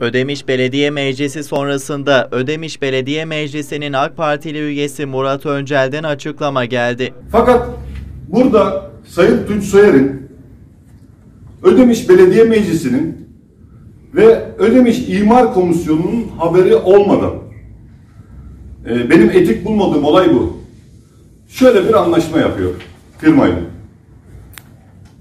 Ödemiş Belediye Meclisi sonrasında Ödemiş Belediye Meclisi'nin AK Partili üyesi Murat Öncel'den açıklama geldi. Fakat burada Sayın Tunç Soyer'in Ödemiş Belediye Meclisi'nin ve Ödemiş İmar Komisyonu'nun haberi olmadan e, benim etik bulmadığım olay bu. Şöyle bir anlaşma yapıyor firmayla.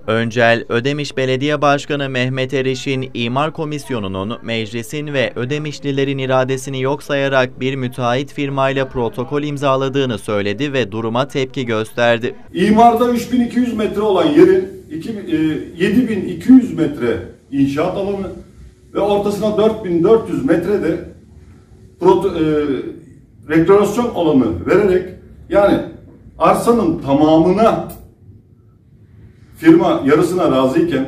Öncel, Ödemiş Belediye Başkanı Mehmet Eriş'in İmar Komisyonu'nun meclisin ve Ödemişlilerin iradesini yok sayarak bir müteahhit firmayla protokol imzaladığını söyledi ve duruma tepki gösterdi. İmarda 3200 metre olan yerin iki- e, 7200 metre inşaat alanı ve ortasına 4400 metre de proto, e, rekreasyon alanı vererek yani arsanın tamamına firma yarısına razıyken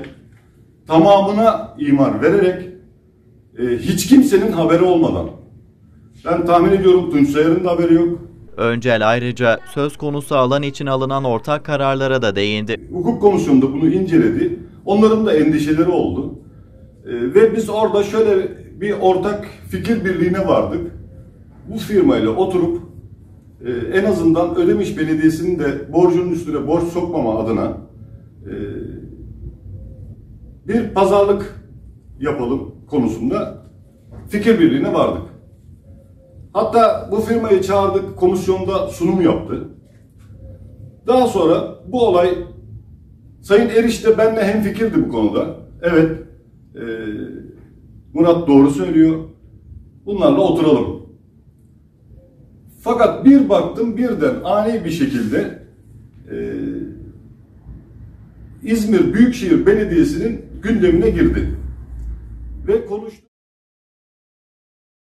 tamamına imar vererek e, hiç kimsenin haberi olmadan ben tahmin ediyorum Tunç Sayar'ın da haberi yok. Öncel ayrıca söz konusu alan için alınan ortak kararlara da değindi. Hukuk komisyonu da bunu inceledi. Onların da endişeleri oldu. Ee, ve biz orada şöyle bir ortak fikir birliğine vardık. Bu firmayla oturup e, en azından Ödemiş Belediyesi'nin de borcunun üstüne borç sokmama adına e, bir pazarlık yapalım konusunda fikir birliğine vardık. Hatta bu firmayı çağırdık, komisyonda sunum yaptı. Daha sonra bu olay Sayın Eriş de benimle hemfikirdi bu konuda. Evet, e, Murat doğru söylüyor. Bunlarla oturalım. Fakat bir baktım birden ani bir şekilde e, İzmir Büyükşehir Belediyesi'nin gündemine girdi. Ve konuştu.